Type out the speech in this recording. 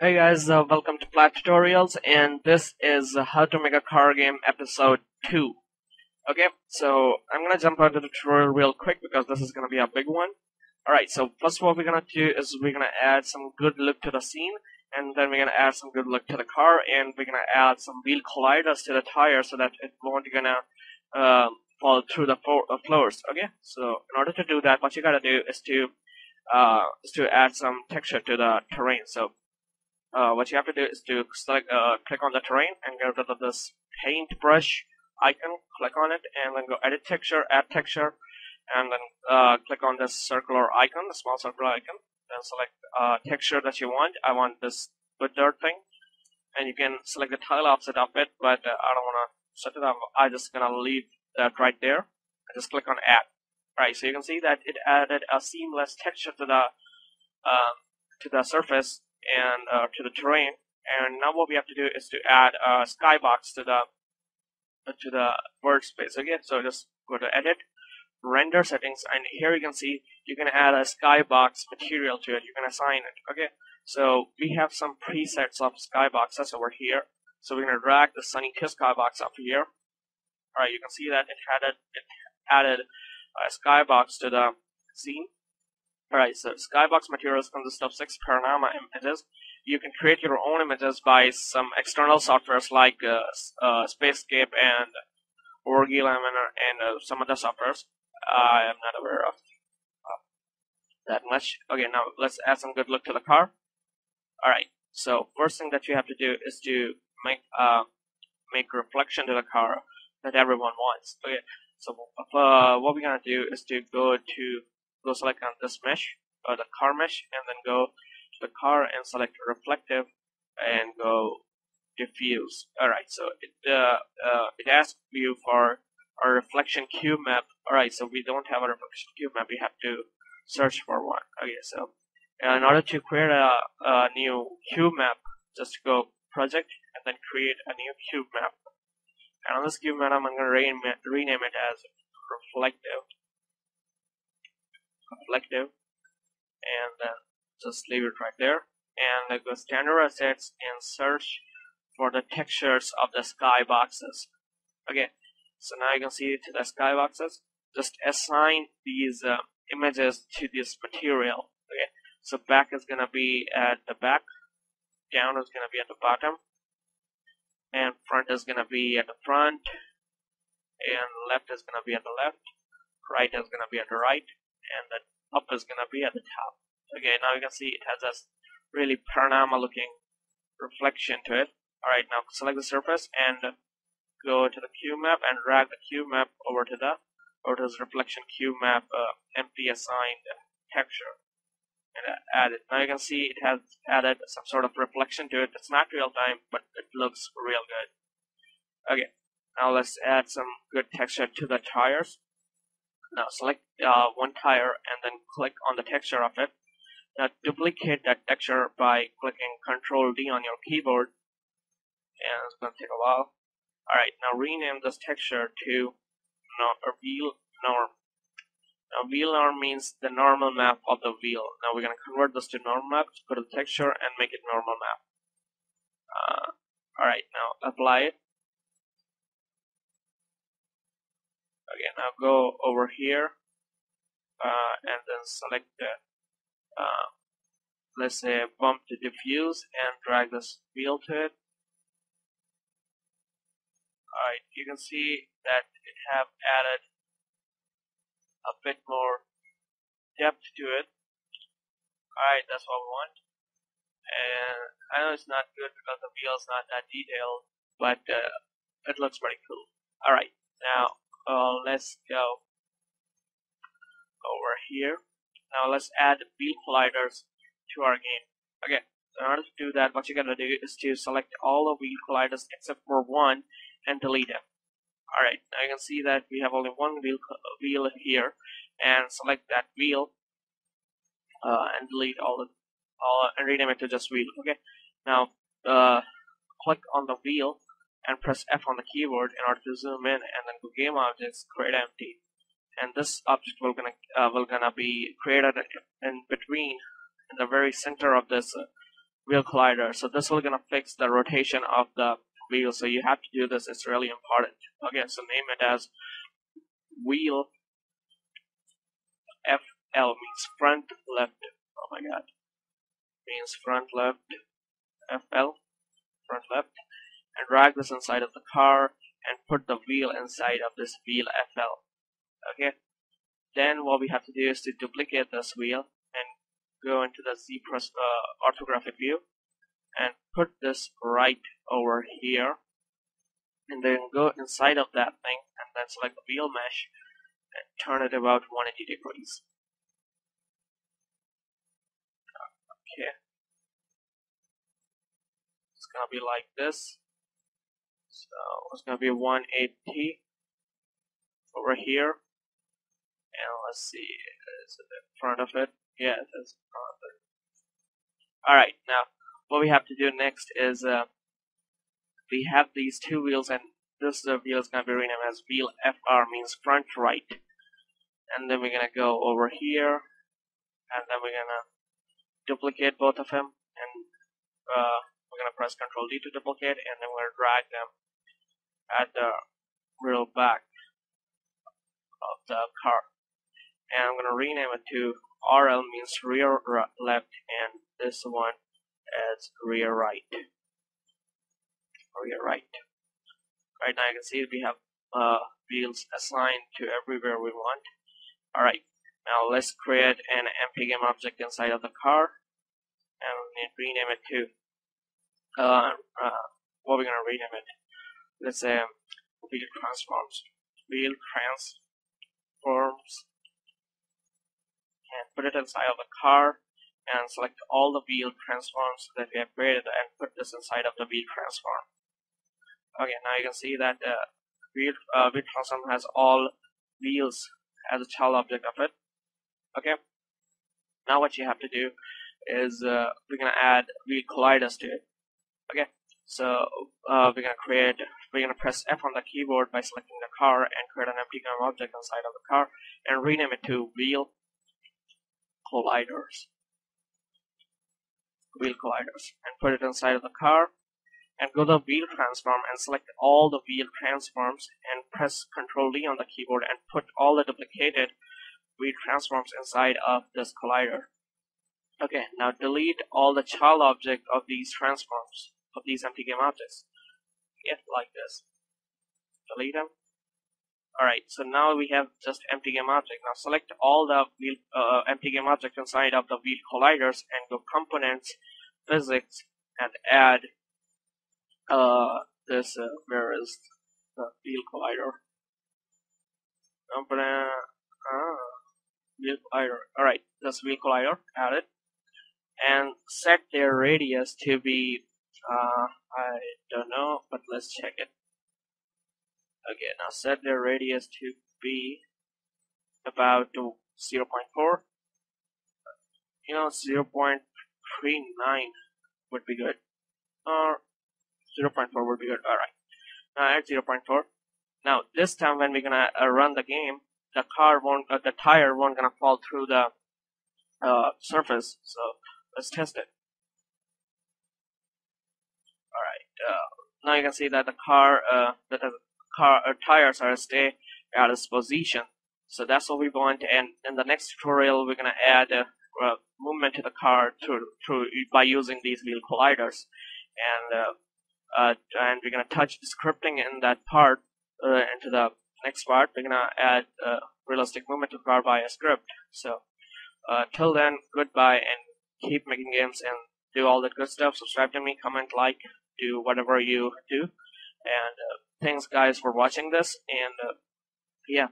Hey guys, uh, welcome to Flat Tutorials, and this is uh, How to Make a Car Game Episode 2. Okay, so I'm gonna jump onto the tutorial real quick because this is gonna be a big one. Alright, so first what we're gonna do is we're gonna add some good look to the scene, and then we're gonna add some good look to the car, and we're gonna add some wheel colliders to the tire so that it won't gonna um, fall through the uh, floors. Okay, so in order to do that, what you gotta do is to uh, is to add some texture to the terrain. So uh, what you have to do is to select, uh, click on the terrain and go to this paintbrush icon, click on it, and then go edit texture, add texture, and then uh, click on this circular icon, the small circular icon, then select uh, texture that you want. I want this wood dirt thing, and you can select the tile offset of it, but uh, I don't want to set it up. I'm just gonna leave that right there. I just click on add. Right, so you can see that it added a seamless texture to the uh, to the surface and uh, to the terrain. And now what we have to do is to add a skybox to the uh, to the workspace. Again, so just go to edit, render settings, and here you can see you can add a skybox material to it. You can assign it. Okay, so we have some presets of skyboxes over here. So we're gonna drag the Sunny Kiss skybox up here. All right, you can see that it added it added a skybox to the scene. Alright, so Skybox materials consist of six panorama images. You can create your own images by some external softwares like uh, uh, Spacescape and Origami and uh, some other softwares. I am not aware of that much. Okay, now let's add some good look to the car. Alright, so first thing that you have to do is to make uh, make reflection to the car that everyone wants. Okay, so uh, what we're gonna do is to go to go select on this mesh the car mesh and then go to the car and select reflective and go diffuse. Alright so it uh, uh, it asks you for a reflection cube map. Alright so we don't have a reflection cube map. We have to search for one. Okay so in order to create a, a new cube map just go project and then create a new cube map. And on this cube map I'm going to rename it as reflective reflective and then just leave it right there. And then go standard assets and search for the textures of the sky boxes. Okay so now you can see to the sky boxes. Just assign these uh, images to this material. Okay so back is gonna be at the back. Down is gonna be at the bottom. And front is gonna be at the front. And left is gonna be at the left. Right is gonna be at the right and the up is going to be at the top. Okay, now you can see it has a really panorama looking reflection to it. Alright, now select the surface and go to the cube map and drag the cube map over to the over to this reflection cube map uh, empty assigned texture and add it. Now you can see it has added some sort of reflection to it. It's not real time, but it looks real good. Okay, now let's add some good texture to the tires. Now select uh, one tire and then click on the texture of it. Now duplicate that texture by clicking Control D on your keyboard. And it's to take a while. Alright, now rename this texture to no, wheel norm. Now wheel norm means the normal map of the wheel. Now we're going to convert this to normal map, go to the texture and make it normal map. Uh, Alright, now apply it. Again I'll go over here uh, and then select the uh, let's say bump to diffuse and drag this wheel to it alright you can see that it have added a bit more depth to it. Alright that's what we want. And I know it's not good because the wheel's not that detailed but uh, it looks pretty cool. Alright let's go over here. Now let's add wheel colliders to our game. Okay so in order to do that what you're gonna do is to select all the wheel colliders except for one and delete them. Alright now you can see that we have only one wheel wheel here and select that wheel uh, and delete all the all and rename it to just wheel okay? Now uh, click on the wheel and press F on the keyboard in order to zoom in and then go game objects create empty and this object will gonna uh, will gonna be created in between in the very center of this wheel collider. So this will gonna fix the rotation of the wheel. So you have to do this. It's really important. Okay, so name it as wheel FL means front left. Oh my god. Means front left FL front left and drag this inside of the car and put the wheel inside of this wheel FL. Okay. Then what we have to do is to duplicate this wheel and go into the Z uh, orthographic view and put this right over here and then go inside of that thing and then select the wheel mesh and turn it about 180 degrees. Okay. It's gonna be like this. So it's gonna be 180 over here. And let's see, is it in front of it? Yeah, is in front of it. Alright, now what we have to do next is uh, we have these two wheels and this wheel is going to be renamed as wheel FR means front right and then we're going to go over here and then we're going to duplicate both of them and uh, we're going to press Ctrl D to duplicate and then we're going to drag them at the real back of the car and I'm going to rename it to RL means rear left and this one as rear right. Rear right. Right now you can see we have uh, wheels assigned to everywhere we want. Alright, now let's create an empty game object inside of the car and rename it to uh, uh, what we're gonna rename it. Let's say um, wheel transforms. Wheel transforms and put it inside of the car and select all the wheel transforms that we have created and put this inside of the wheel transform. Okay, now you can see that the wheel, uh, wheel transform has all wheels as a child object of it. Okay, now what you have to do is uh, we're gonna add wheel colliders to it. Okay, so uh, we're gonna create, we're gonna press F on the keyboard by selecting the car and create an empty game object inside of the car and rename it to wheel colliders wheel colliders and put it inside of the car and go to wheel transform and select all the wheel transforms and press Ctrl D on the keyboard and put all the duplicated wheel transforms inside of this collider. Okay, now delete all the child object of these transforms, of these empty game objects. Get like this. Delete them. Alright, so now we have just empty game object. Now select all the wheel, uh, empty game object inside of the wheel colliders and go components, physics, and add uh, this, uh, where is the wheel collider? Component, ah, wheel collider. Alright, this wheel collider, add it. And set their radius to be, uh, I don't know, but let's check it. Okay, now set the radius to be about 0 0.4. You know, 0 0.39 would be good. Or 0 0.4 would be good. Alright. Now add 0 0.4. Now this time when we're gonna uh, run the game, the car won't, uh, the tire won't gonna fall through the uh, surface. So let's test it. Alright. Uh, now you can see that the car, uh, that the car uh, tires are stay at this position. So that's what we want. And in the next tutorial, we're gonna add uh, uh, movement to the car through through by using these wheel colliders, and uh, uh, and we're gonna touch scripting in that part uh, into the next part. We're gonna add realistic movement to the car by a script. So till then, goodbye, and keep making games and do all that good stuff. Subscribe to me, comment, like, do whatever you do, and thanks guys for watching this. And uh, yeah